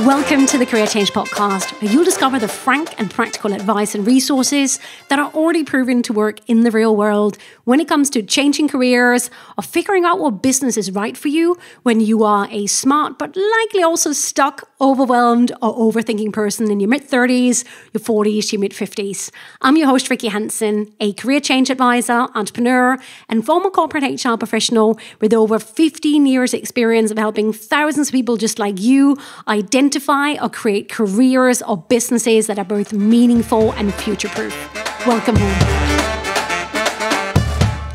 Welcome to the Career Change Podcast, where you'll discover the frank and practical advice and resources that are already proven to work in the real world when it comes to changing careers or figuring out what business is right for you when you are a smart but likely also stuck, overwhelmed, or overthinking person in your mid 30s, your 40s, your mid 50s. I'm your host, Rikke Hansen, a career change advisor, entrepreneur, and former corporate HR professional with over 15 years' experience of helping thousands of people just like you identify identify or create careers or businesses that are both meaningful and future proof. Welcome home.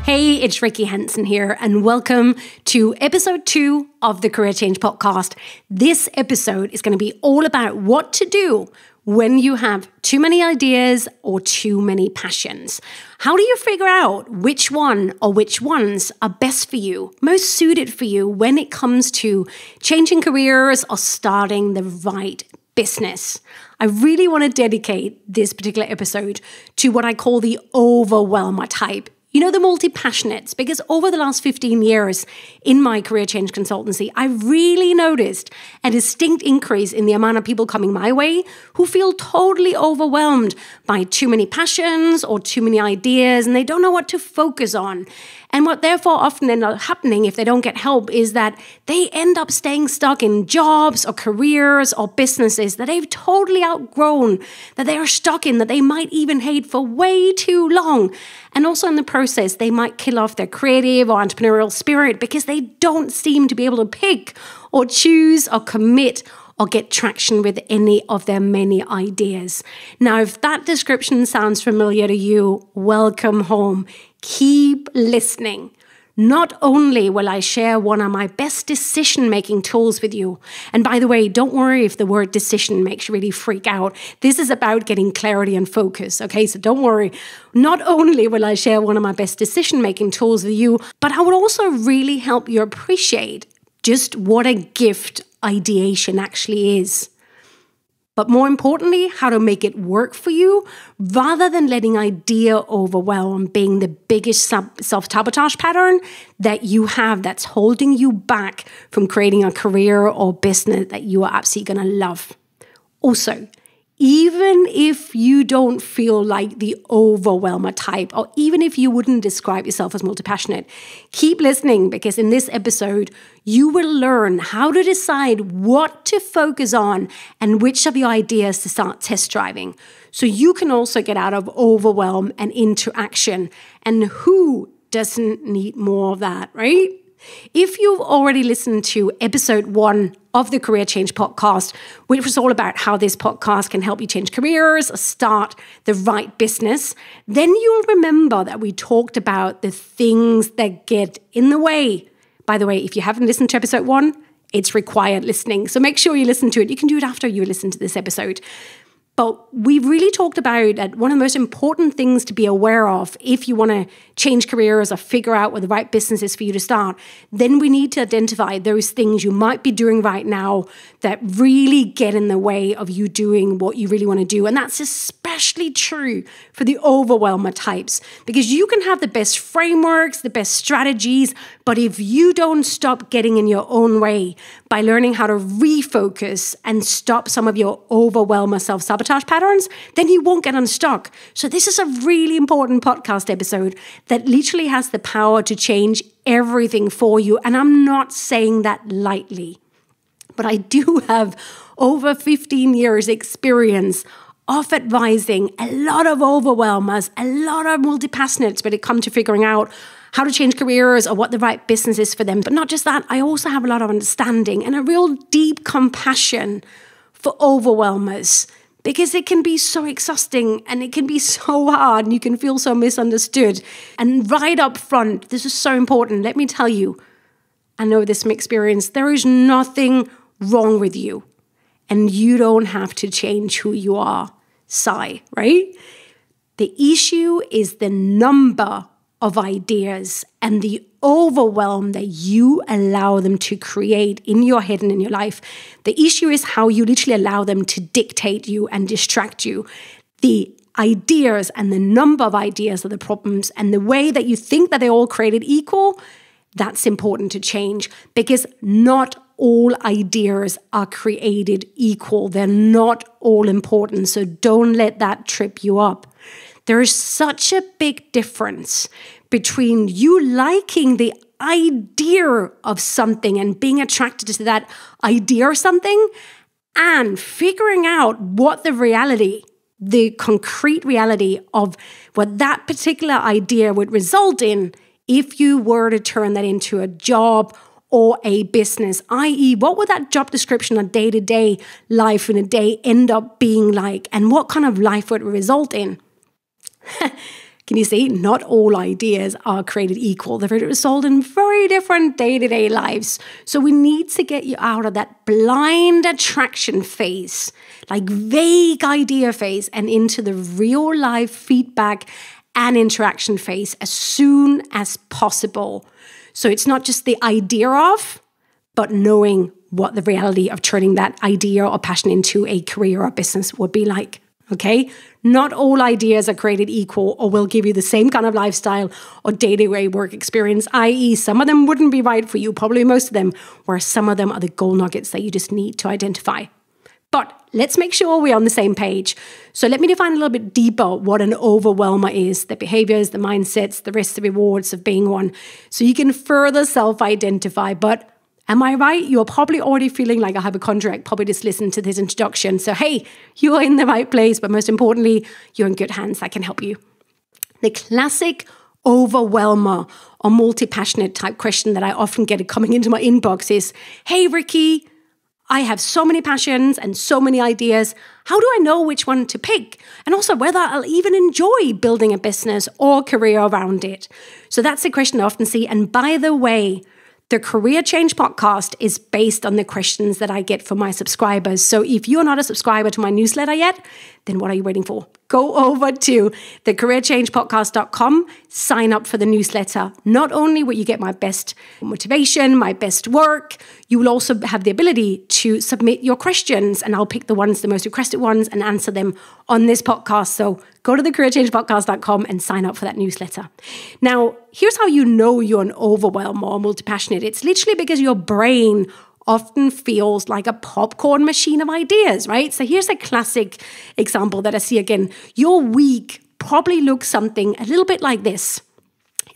Hey, it's Rikke Hansen here, and welcome to episode two of the Career Change Podcast. This episode is going to be all about what to do when you have too many ideas or too many passions. How do you figure out which one or which ones are best for you, most suited for you when it comes to changing careers or starting the right business? I really want to dedicate this particular episode to what I call the overwhelmer type you know, the multi passionates, because over the last 15 years in my career change consultancy, I really noticed a distinct increase in the amount of people coming my way who feel totally overwhelmed by too many passions or too many ideas and they don't know what to focus on. And what therefore often ends up happening if they don't get help is that they end up staying stuck in jobs or careers or businesses that they've totally outgrown, that they are stuck in, that they might even hate for way too long. And also in the process, they might kill off their creative or entrepreneurial spirit because they don't seem to be able to pick or choose or commit or get traction with any of their many ideas. Now, if that description sounds familiar to you, welcome home. Keep listening. Not only will I share one of my best decision making tools with you, and by the way, don't worry if the word decision makes you really freak out. This is about getting clarity and focus, okay? So don't worry. Not only will I share one of my best decision making tools with you, but I will also really help you appreciate just what a gift ideation actually is. But more importantly, how to make it work for you rather than letting idea overwhelm being the biggest self sabotage pattern that you have that's holding you back from creating a career or business that you are absolutely going to love. Also, even if you don't feel like the overwhelmer type, or even if you wouldn't describe yourself as multi passionate, keep listening because in this episode, you will learn how to decide what to focus on and which of your ideas to start test driving. So you can also get out of overwhelm and into action. And who doesn't need more of that, right? If you've already listened to episode one of the Career Change podcast, which was all about how this podcast can help you change careers, or start the right business, then you'll remember that we talked about the things that get in the way. By the way, if you haven't listened to episode one, it's required listening. So make sure you listen to it. You can do it after you listen to this episode. But we've really talked about that one of the most important things to be aware of if you want to change careers or figure out what the right business is for you to start, then we need to identify those things you might be doing right now that really get in the way of you doing what you really want to do. And that's especially true for the overwhelmer types because you can have the best frameworks, the best strategies, but if you don't stop getting in your own way by learning how to refocus and stop some of your overwhelmer self sabotage sabotage patterns, then you won't get unstuck. So, this is a really important podcast episode that literally has the power to change everything for you. And I'm not saying that lightly, but I do have over 15 years' experience of advising a lot of overwhelmers, a lot of multi passionates when it comes to figuring out how to change careers or what the right business is for them. But not just that, I also have a lot of understanding and a real deep compassion for overwhelmers because it can be so exhausting and it can be so hard and you can feel so misunderstood. And right up front, this is so important. Let me tell you, I know this from experience, there is nothing wrong with you. And you don't have to change who you are. Sigh, right? The issue is the number of ideas and the overwhelm that you allow them to create in your head and in your life. The issue is how you literally allow them to dictate you and distract you. The ideas and the number of ideas are the problems, and the way that you think that they're all created equal, that's important to change because not all ideas are created equal. They're not all important. So don't let that trip you up. There is such a big difference between you liking the idea of something and being attracted to that idea or something and figuring out what the reality, the concrete reality of what that particular idea would result in if you were to turn that into a job or a business, i.e., what would that job description, a day to day life in a day end up being like, and what kind of life would result in? Can you see? Not all ideas are created equal. They're result in very different day to day lives. So we need to get you out of that blind attraction phase, like vague idea phase, and into the real life feedback and interaction phase as soon as possible. So it's not just the idea of, but knowing what the reality of turning that idea or passion into a career or business would be like. Okay. Not all ideas are created equal or will give you the same kind of lifestyle or day to day work experience, i.e., some of them wouldn't be right for you, probably most of them, whereas some of them are the gold nuggets that you just need to identify. But let's make sure we're on the same page. So let me define a little bit deeper what an overwhelmer is the behaviors, the mindsets, the risks, the rewards of being one, so you can further self identify. But Am I right? You're probably already feeling like a hypochondriac, probably just listen to this introduction. So, hey, you're in the right place, but most importantly, you're in good hands that can help you. The classic overwhelmer or multi passionate type question that I often get coming into my inbox is Hey, Rikke, I have so many passions and so many ideas. How do I know which one to pick? And also whether I'll even enjoy building a business or career around it. So that's the question I often see. And by the way, the Career Change podcast is based on the questions that I get from my subscribers. So if you're not a subscriber to my newsletter yet, then what are you waiting for? Go over to thecareerchangepodcast.com, sign up for the newsletter. Not only will you get my best motivation, my best work, you will also have the ability to submit your questions, and I'll pick the ones, the most requested ones, and answer them on this podcast. So go to thecareerchangepodcast.com and sign up for that newsletter. Now, here's how you know you're an overwhelm or multi passionate it's literally because your brain often feels like a popcorn machine of ideas, right? So here's a classic example that I see again. Your week probably looks something a little bit like this.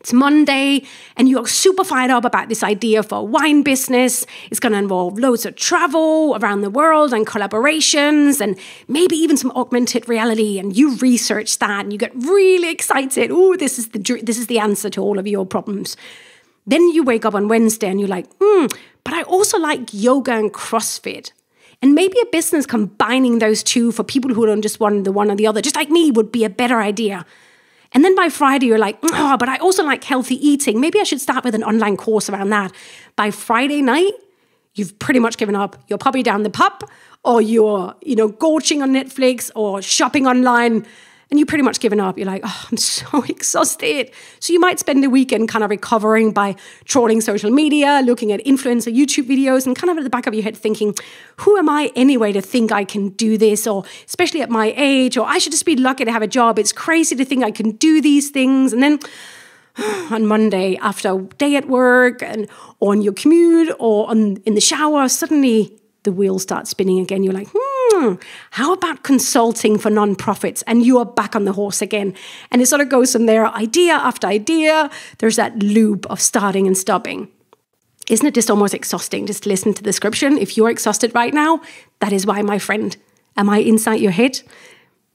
It's Monday, and you're super fired up about this idea for a wine business. It's going to involve loads of travel around the world and collaborations, and maybe even some augmented reality. And you research that, and you get really excited. Oh, this is the this is the answer to all of your problems. Then you wake up on Wednesday, and you're like, hmm, but I also like yoga and CrossFit. And maybe a business combining those two for people who don't just want the one or the other, just like me, would be a better idea. And then by Friday, you're like, oh, but I also like healthy eating. Maybe I should start with an online course around that. By Friday night, you've pretty much given up. You're probably down the pub or you're, you know, gorging on Netflix or shopping online and you've pretty much given up. You're like, oh, I'm so exhausted. So you might spend the weekend kind of recovering by trawling social media, looking at influencer YouTube videos, and kind of at the back of your head thinking, who am I anyway to think I can do this? Or especially at my age, or I should just be lucky to have a job. It's crazy to think I can do these things. And then on Monday after a day at work and on your commute or on, in the shower, suddenly the wheels start spinning again. You're like, hmm, how about consulting for nonprofits? And you are back on the horse again. And it sort of goes from there, idea after idea. There's that loop of starting and stopping. Isn't it just almost exhausting just listen to the description? If you're exhausted right now, that is why, my friend. Am I inside your head?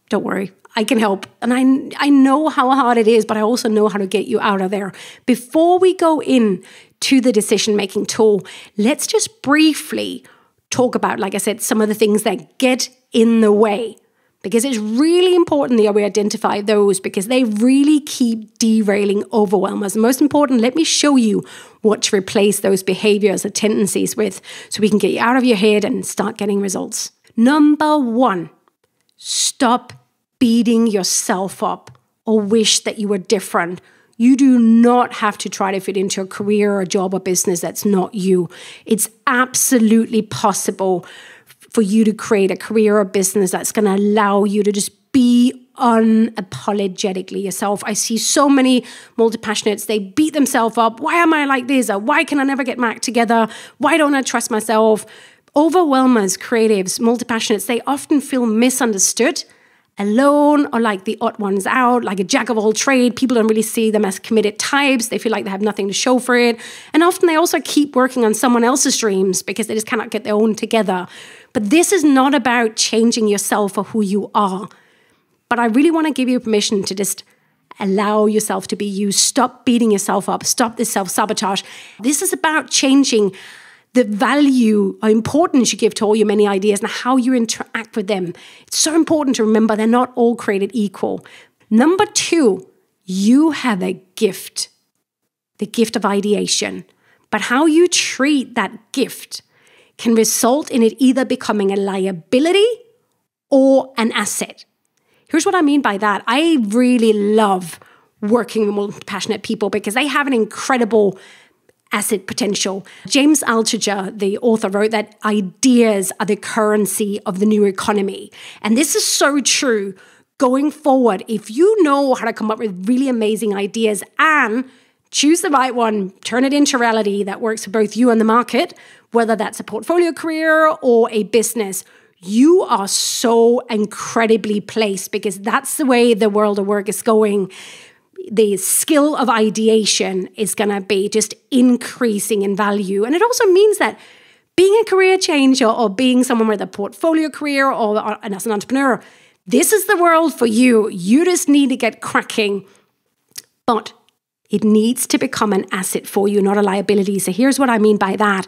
Don't worry, I can help. And I, I know how hard it is, but I also know how to get you out of there. Before we go in to the decision making tool, let's just briefly talk about, like I said, some of the things that get in the way. Because it's really important that we identify those because they really keep derailing overwhelmers. And most important, let me show you what to replace those behaviors or tendencies with so we can get you out of your head and start getting results. Number one, stop beating yourself up or wish that you were different you do not have to try to fit into a career or a job or business that's not you. It's absolutely possible for you to create a career or business that's going to allow you to just be unapologetically yourself. I see so many multi passionates, they beat themselves up. Why am I like this? Why can I never get act together? Why don't I trust myself? Overwhelmers, creatives, multi passionates, they often feel misunderstood alone or like the odd ones out, like a jack of all trade. People don't really see them as committed types. They feel like they have nothing to show for it. And often they also keep working on someone else's dreams because they just cannot get their own together. But this is not about changing yourself or who you are. But I really want to give you permission to just allow yourself to be you. Stop beating yourself up. Stop this self sabotage. This is about changing the value or importance you give to all your many ideas and how you interact with them. It's so important to remember they're not all created equal. Number two, you have a gift, the gift of ideation. But how you treat that gift can result in it either becoming a liability or an asset. Here's what I mean by that. I really love working with passionate people because they have an incredible asset potential. James Altucher, the author, wrote that ideas are the currency of the new economy. And this is so true. Going forward, if you know how to come up with really amazing ideas and choose the right one, turn it into reality that works for both you and the market, whether that's a portfolio career or a business, you are so incredibly placed because that's the way the world of work is going the skill of ideation is going to be just increasing in value. And it also means that being a career changer or being someone with a portfolio career or, uh, or as an entrepreneur, this is the world for you. You just need to get cracking. But it needs to become an asset for you, not a liability. So here's what I mean by that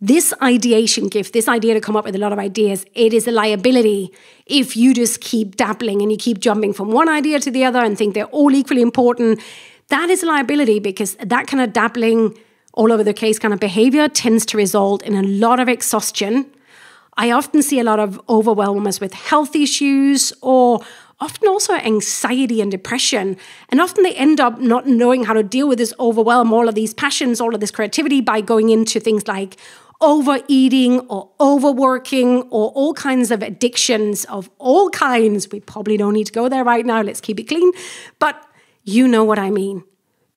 this ideation gift, this idea to come up with a lot of ideas, it is a liability if you just keep dabbling and you keep jumping from one idea to the other and think they're all equally important. That is a liability because that kind of dabbling all over the case kind of behavior tends to result in a lot of exhaustion. I often see a lot of overwhelmers with health issues or often also anxiety and depression. And often they end up not knowing how to deal with this overwhelm, all of these passions, all of this creativity by going into things like overeating or overworking or all kinds of addictions of all kinds. We probably don't need to go there right now. Let's keep it clean. But you know what I mean.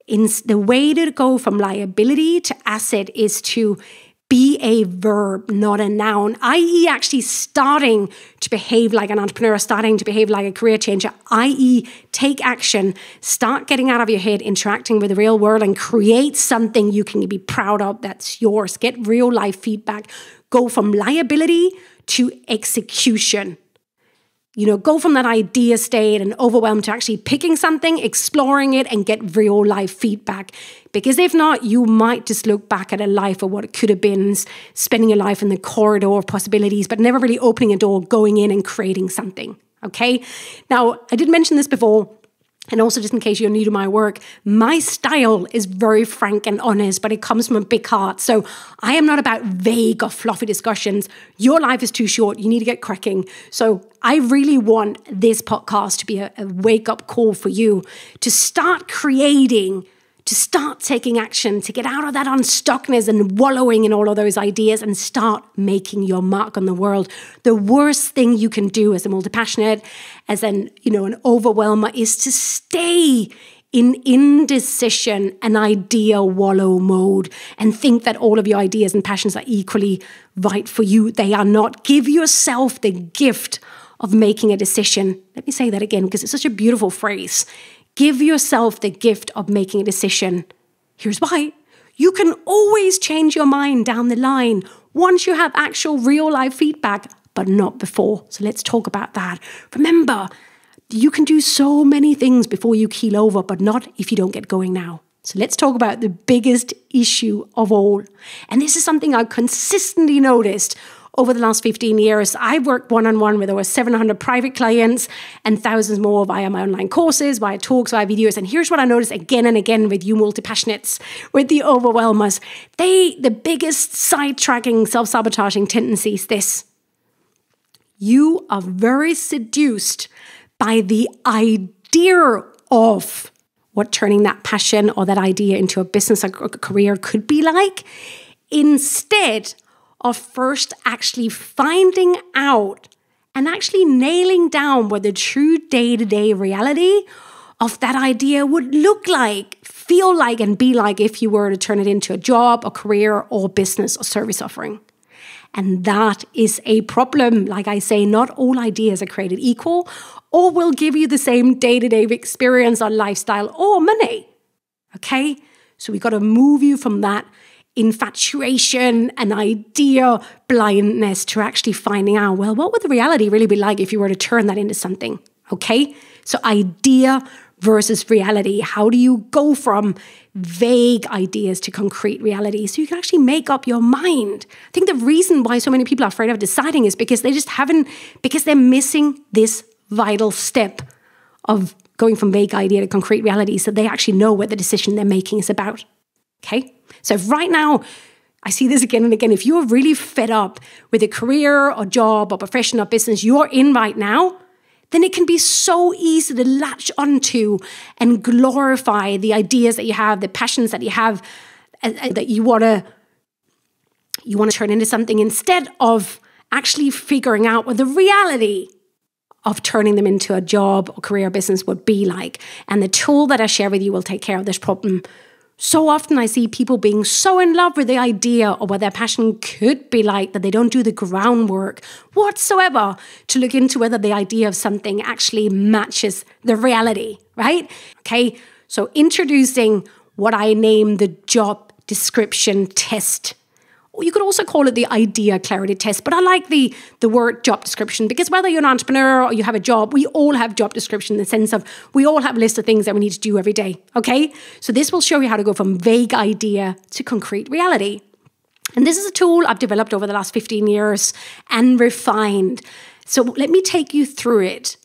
In the way to go from liability to asset is to be a verb, not a noun, i.e., actually starting behave like an entrepreneur, starting to behave like a career changer, i.e., take action, start getting out of your head, interacting with the real world, and create something you can be proud of that's yours. Get real life feedback. Go from liability to execution you know, go from that idea state and overwhelmed to actually picking something, exploring it, and get real life feedback. Because if not, you might just look back at a life of what it could have been, spending your life in the corridor of possibilities, but never really opening a door, going in and creating something. Okay. Now, I did mention this before. And also, just in case you're new to my work, my style is very frank and honest, but it comes from a big heart. So I am not about vague or fluffy discussions. Your life is too short. You need to get cracking. So I really want this podcast to be a, a wake up call for you to start creating to start taking action, to get out of that unstuckness and wallowing in all of those ideas and start making your mark on the world. The worst thing you can do as a multi-passionate, as an, you know, an overwhelmer is to stay in indecision and idea wallow mode and think that all of your ideas and passions are equally right for you. They are not. Give yourself the gift of making a decision. Let me say that again because it's such a beautiful phrase. Give yourself the gift of making a decision. Here's why you can always change your mind down the line once you have actual real life feedback, but not before. So let's talk about that. Remember, you can do so many things before you keel over, but not if you don't get going now. So let's talk about the biggest issue of all. And this is something I've consistently noticed over the last 15 years, I've worked one on one with over 700 private clients and thousands more via my online courses, via talks, via videos. And here's what I notice again and again with you multi passionates, with the overwhelmers. They, the biggest sidetracking, self sabotaging tendency is this you are very seduced by the idea of what turning that passion or that idea into a business or a career could be like. Instead of first actually finding out and actually nailing down what the true day to day reality of that idea would look like, feel like, and be like if you were to turn it into a job, a career, or business or service offering. And that is a problem. Like I say, not all ideas are created equal or will give you the same day to day experience or lifestyle or money. Okay? So we've got to move you from that infatuation and idea blindness to actually finding out, well, what would the reality really be like if you were to turn that into something? Okay? So idea versus reality. How do you go from vague ideas to concrete reality so you can actually make up your mind? I think the reason why so many people are afraid of deciding is because they just haven't, because they're missing this vital step of going from vague idea to concrete reality so they actually know what the decision they're making is about. Okay? So right now, I see this again and again. If you're really fed up with a career or job or profession or business you're in right now, then it can be so easy to latch onto and glorify the ideas that you have, the passions that you have, that you want to you want to turn into something instead of actually figuring out what the reality of turning them into a job or career or business would be like. And the tool that I share with you will take care of this problem so often I see people being so in love with the idea of what their passion could be like that they don't do the groundwork whatsoever to look into whether the idea of something actually matches the reality, right? Okay, so introducing what I name the job description test you could also call it the idea clarity test, but I like the, the word job description because whether you're an entrepreneur or you have a job, we all have job description in the sense of we all have a list of things that we need to do every day. Okay. So this will show you how to go from vague idea to concrete reality. And this is a tool I've developed over the last 15 years and refined. So let me take you through it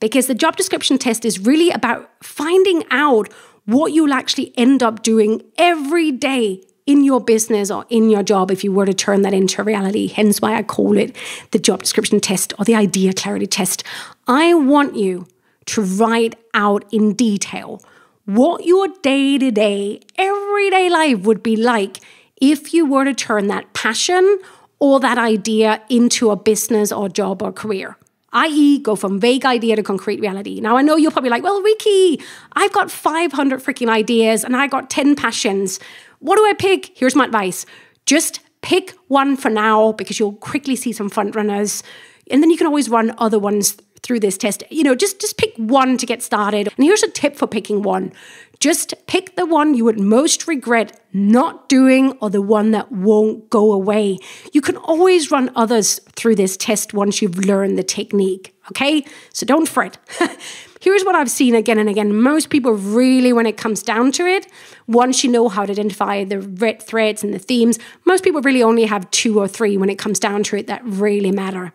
because the job description test is really about finding out what you'll actually end up doing every day in your business or in your job if you were to turn that into reality. Hence why I call it the job description test or the idea clarity test. I want you to write out in detail what your day to day, everyday life would be like if you were to turn that passion or that idea into a business or job or career i.e., go from vague idea to concrete reality. Now, I know you're probably like, well, Rikke, I've got 500 freaking ideas and I got 10 passions. What do I pick? Here's my advice just pick one for now because you'll quickly see some front runners. And then you can always run other ones through this test. You know, just just pick one to get started. And here's a tip for picking one. Just pick the one you would most regret not doing or the one that won't go away. You can always run others through this test once you've learned the technique, okay? So don't fret. Here's what I've seen again and again. Most people really, when it comes down to it, once you know how to identify the red threads and the themes, most people really only have two or three when it comes down to it that really matter.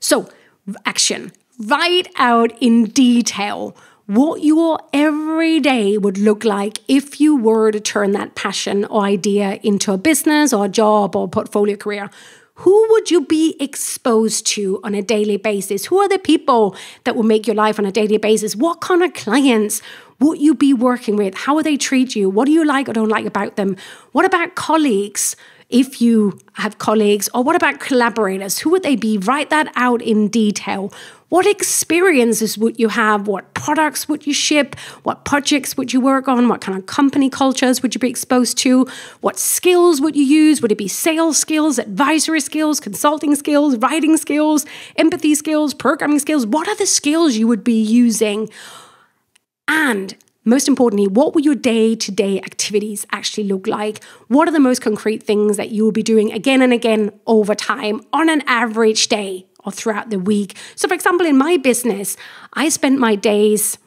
So, action. Write out in detail what your everyday would look like if you were to turn that passion or idea into a business or a job or portfolio career. Who would you be exposed to on a daily basis? Who are the people that will make your life on a daily basis? What kind of clients would you be working with? How will they treat you? What do you like or don't like about them? What about colleagues? If you have colleagues, or what about collaborators? Who would they be? Write that out in detail. What experiences would you have? What products would you ship? What projects would you work on? What kind of company cultures would you be exposed to? What skills would you use? Would it be sales skills, advisory skills, consulting skills, writing skills, empathy skills, programming skills? What are the skills you would be using? And most importantly, what will your day to day activities actually look like? What are the most concrete things that you will be doing again and again over time on an average day or throughout the week? So, for example, in my business, I spend my days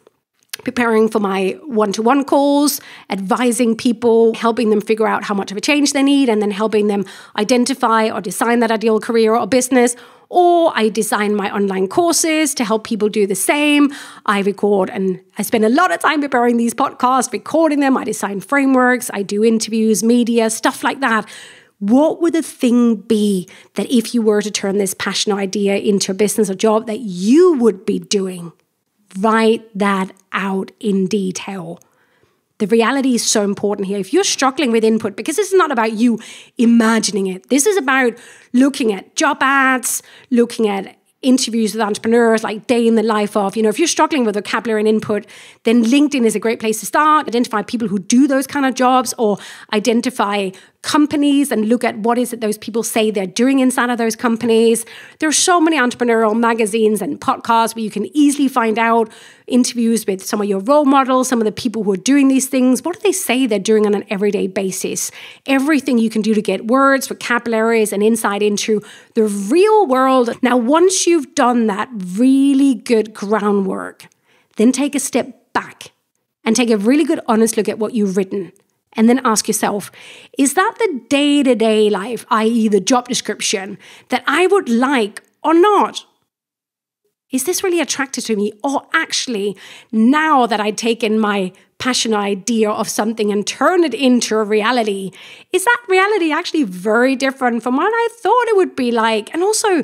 preparing for my one to one calls, advising people, helping them figure out how much of a change they need, and then helping them identify or design that ideal career or business or I design my online courses to help people do the same. I record and I spend a lot of time preparing these podcasts, recording them. I design frameworks, I do interviews, media, stuff like that. What would the thing be that if you were to turn this passion idea into a business or job that you would be doing? Write that out in detail. The reality is so important here. If you're struggling with input, because this is not about you imagining it, this is about looking at job ads, looking at interviews with entrepreneurs, like day in the life of, you know, if you're struggling with vocabulary and input, then LinkedIn is a great place to start. Identify people who do those kind of jobs or identify companies and look at what is it those people say they're doing inside of those companies. There are so many entrepreneurial magazines and podcasts where you can easily find out interviews with some of your role models, some of the people who are doing these things. What do they say they're doing on an everyday basis? Everything you can do to get words, vocabularies, and insight into the real world. Now, once you've done that really good groundwork, then take a step back and take a really good, honest look at what you've written and then ask yourself is that the day to day life, i.e., the job description, that I would like or not? Is this really attractive to me? Or actually, now that I've taken my passion idea of something and turn it into a reality, is that reality actually very different from what I thought it would be like? And also,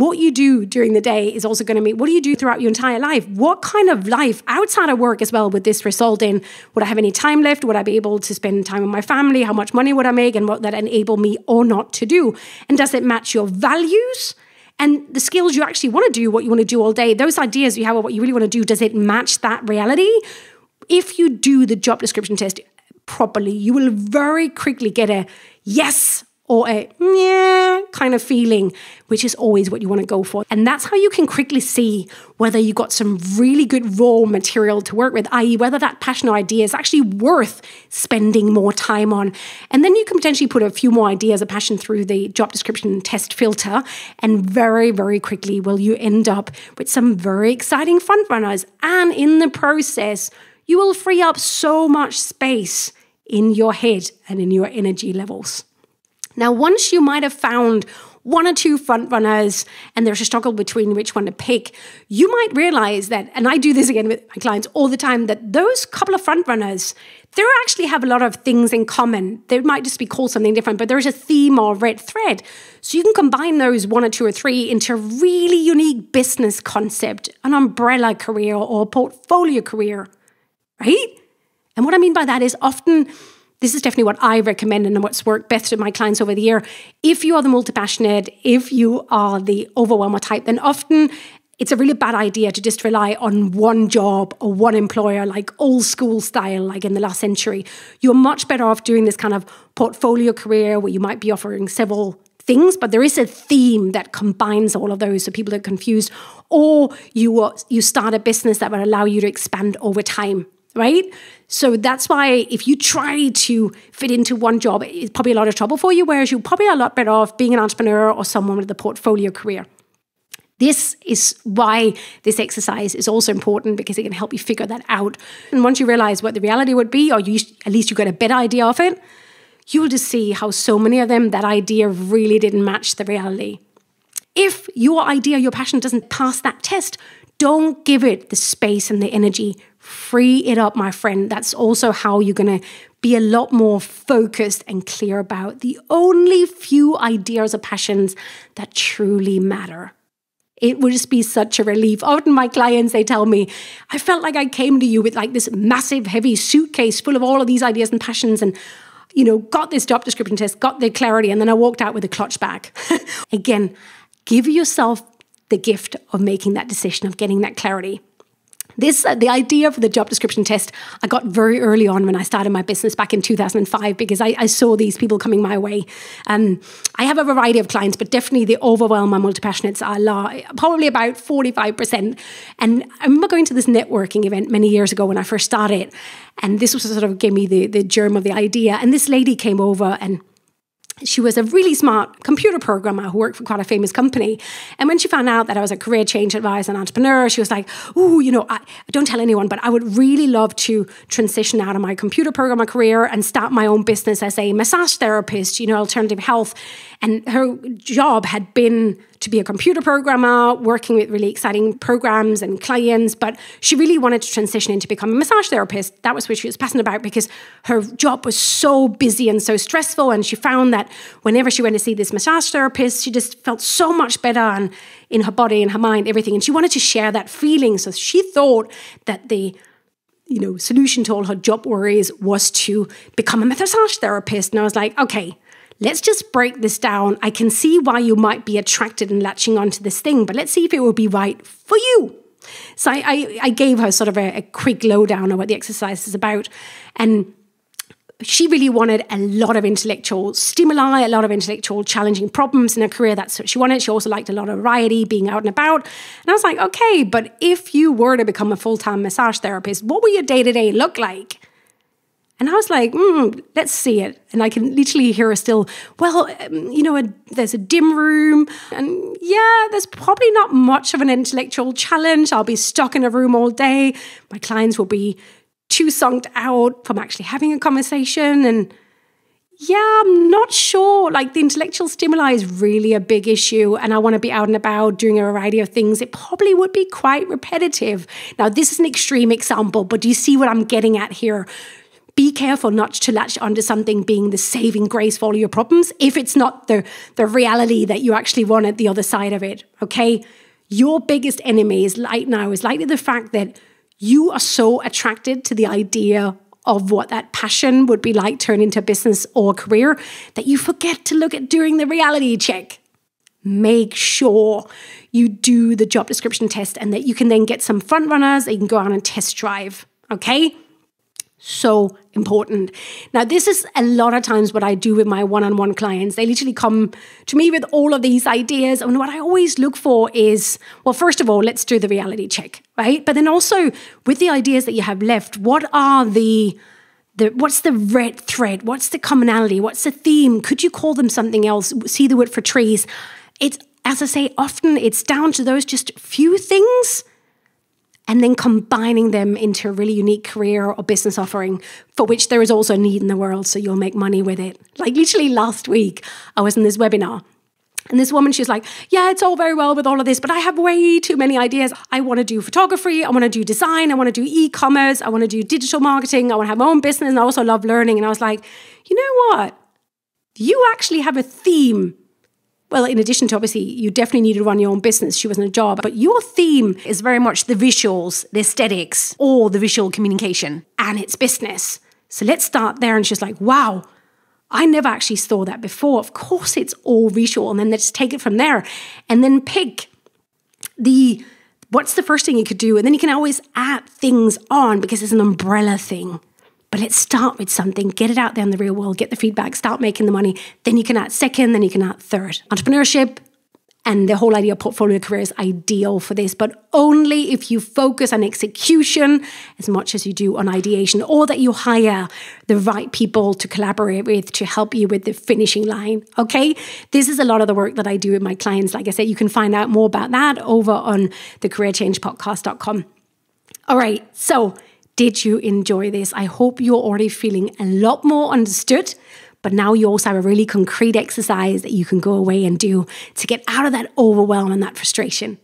what you do during the day is also going to mean what do you do throughout your entire life? What kind of life outside of work as well would this result in? Would I have any time left? Would I be able to spend time with my family? How much money would I make? And what that enable me or not to do? And does it match your values? And the skills you actually want to do, what you want to do all day, those ideas you have of what you really want to do, does it match that reality? If you do the job description test properly, you will very quickly get a yes or a yeah kind of feeling, which is always what you want to go for. And that's how you can quickly see whether you got some really good raw material to work with, i.e., whether that passion or idea is actually worth spending more time on. And then you can potentially put a few more ideas of passion through the job description test filter. And very, very quickly will you end up with some very exciting front runners. And in the process, you will free up so much space in your head and in your energy levels. Now, once you might have found one or two front runners and there's a struggle between which one to pick, you might realize that, and I do this again with my clients all the time, that those couple of front runners, they actually have a lot of things in common. They might just be called something different, but there's a theme or red thread. So you can combine those one or two or three into a really unique business concept, an umbrella career or portfolio career, right? And what I mean by that is often this is definitely what I recommend and what's worked best with my clients over the year. If you are the multi passionate, if you are the overwhelmer type, then often it's a really bad idea to just rely on one job or one employer, like old school style, like in the last century. You're much better off doing this kind of portfolio career where you might be offering several things, but there is a theme that combines all of those so people are confused. Or you, you start a business that will allow you to expand over time right? So that's why if you try to fit into one job, it's probably a lot of trouble for you, whereas you're probably a lot better off being an entrepreneur or someone with a portfolio career. This is why this exercise is also important because it can help you figure that out. And once you realize what the reality would be, or you, at least you get a better idea of it, you will just see how so many of them, that idea really didn't match the reality. If your idea, your passion doesn't pass that test, don't give it the space and the energy Free it up, my friend. That's also how you're going to be a lot more focused and clear about the only few ideas or passions that truly matter. It would just be such a relief. Often my clients, they tell me, I felt like I came to you with like this massive, heavy suitcase full of all of these ideas and passions and you know, got this job description test, got the clarity, and then I walked out with a clutch bag. Again, give yourself the gift of making that decision, of getting that clarity. This uh, the idea for the job description test I got very early on when I started my business back in 2005 because I, I saw these people coming my way. Um, I have a variety of clients, but definitely the overwhelm my multi passionates are probably about 45%. And I remember going to this networking event many years ago when I first started, and this was sort of gave me the the germ of the idea. And this lady came over and she was a really smart computer programmer who worked for quite a famous company. And when she found out that I was a career change advisor and entrepreneur, she was like, "Oh, you know, I, don't tell anyone, but I would really love to transition out of my computer programmer career and start my own business as a massage therapist, you know, alternative health." And her job had been to be a computer programmer, working with really exciting programs and clients, but she really wanted to transition into becoming a massage therapist. That was what she was passionate about because her job was so busy and so stressful. And she found that whenever she went to see this massage therapist, she just felt so much better and in her body and her mind, everything. And she wanted to share that feeling. So she thought that the you know, solution to all her job worries was to become a massage therapist. And I was like, okay, let's just break this down. I can see why you might be attracted and latching onto this thing, but let's see if it will be right for you. So I, I, I gave her sort of a, a quick lowdown on what the exercise is about. And she really wanted a lot of intellectual stimuli, a lot of intellectual challenging problems in her career. That's what she wanted. She also liked a lot of variety, being out and about. And I was like, okay, but if you were to become a full time massage therapist, what would your day to day look like? And I was like, mm, let's see it. And I can literally hear her still, well, um, you know, a, there's a dim room. And yeah, there's probably not much of an intellectual challenge. I'll be stuck in a room all day. My clients will be too zonked out from actually having a conversation. And yeah, I'm not sure. Like the intellectual stimuli is really a big issue, and I want to be out and about doing a variety of things. It probably would be quite repetitive. Now, this is an extreme example, but do you see what I'm getting at here? Be careful not to latch onto something being the saving grace for all your problems if it's not the, the reality that you actually want at the other side of it. Okay. Your biggest enemy is right now is likely the fact that you are so attracted to the idea of what that passion would be like turn into a business or a career that you forget to look at doing the reality check. Make sure you do the job description test and that you can then get some front runners that you can go out and test drive. Okay? So important. Now, this is a lot of times what I do with my one on one clients. They literally come to me with all of these ideas. And what I always look for is well, first of all, let's do the reality check, right? But then also with the ideas that you have left, what are the the, what's the red thread? What's the commonality? What's the theme? Could you call them something else? See the wood for trees. It's, as I say, often it's down to those just few things and then combining them into a really unique career or business offering for which there is also a need in the world so you'll make money with it. Like literally last week, I was in this webinar and this woman, she's like, Yeah, it's all very well with all of this, but I have way too many ideas. I want to do photography, I want to do design, I want to do e commerce, I want to do digital marketing, I want to have my own business, and I also love learning. And I was like, You know what? You actually have a theme well, in addition to obviously, you definitely need to run your own business. She wasn't a job, but your theme is very much the visuals, the aesthetics, or the visual communication, and it's business. So let's start there. And she's like, wow, I never actually saw that before. Of course, it's all visual. And then let's take it from there and then pick the what's the first thing you could do. And then you can always add things on because it's an umbrella thing. But let's start with something, get it out there in the real world, get the feedback, start making the money. Then you can add second, then you can add third. Entrepreneurship and the whole idea of portfolio career is ideal for this, but only if you focus on execution as much as you do on ideation, or that you hire the right people to collaborate with to help you with the finishing line. Okay. This is a lot of the work that I do with my clients. Like I said, you can find out more about that over on the careerchangepodcast.com. All right. So, did you enjoy this? I hope you're already feeling a lot more understood. But now you also have a really concrete exercise that you can go away and do to get out of that overwhelm and that frustration.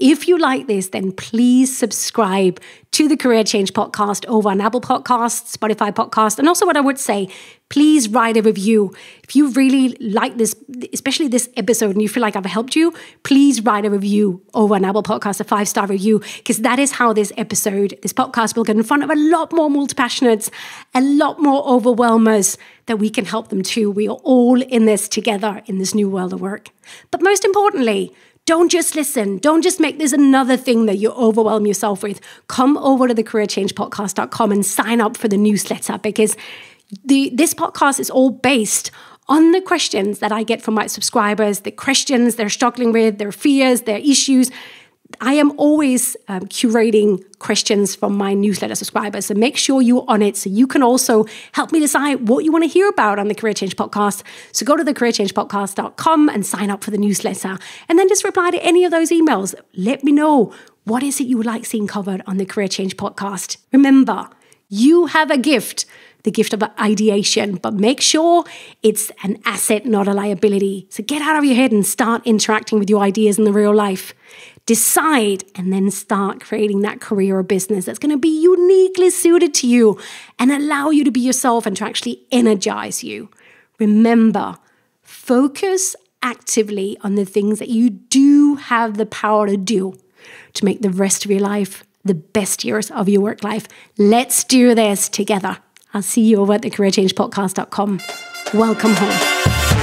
If you like this, then please subscribe to the Career Change podcast over on Apple Podcasts, Spotify Podcast. And also, what I would say, please write a review. If you really like this, especially this episode, and you feel like I've helped you, please write a review over on Apple Podcast, a five star review, because that is how this episode, this podcast will get in front of a lot more multi passionates, a lot more overwhelmers that we can help them too. We are all in this together in this new world of work. But most importantly, don't just listen. Don't just make this another thing that you overwhelm yourself with. Come over to the careerchangepodcast.com and sign up for the newsletter because the this podcast is all based on the questions that I get from my subscribers, the questions they're struggling with, their fears, their issues. I am always um, curating questions from my newsletter subscribers. So make sure you're on it so you can also help me decide what you want to hear about on the Career Change Podcast. So go to the careerchangepodcast.com and sign up for the newsletter. And then just reply to any of those emails. Let me know what is it you would like seeing covered on the Career Change Podcast. Remember, you have a gift the gift of ideation, but make sure it's an asset, not a liability. So get out of your head and start interacting with your ideas in the real life decide and then start creating that career or business that's going to be uniquely suited to you and allow you to be yourself and to actually energize you. Remember, focus actively on the things that you do have the power to do to make the rest of your life the best years of your work life. Let's do this together. I'll see you over at the careerchangepodcast.com. Welcome home.